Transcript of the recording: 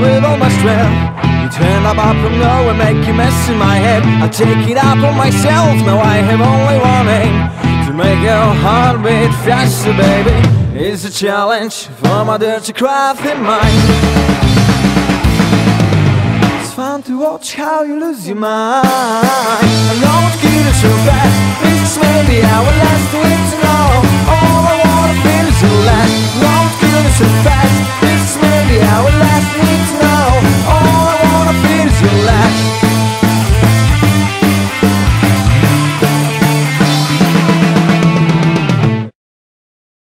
with all my strength. You turn up up from nowhere, make a mess in my head. I take it up on myself, now I have only one aim. To make your heart beat faster, baby It's a challenge for my dirty crafty mind It's fun to watch how you lose your mind.